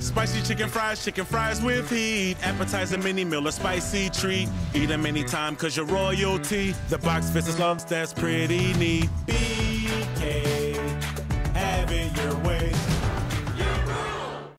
Spicy chicken fries, chicken fries with heat. Appetizer, mini meal, a spicy treat. Eat them anytime, cause you're royalty. The box fits as loves, that's pretty neat. Beef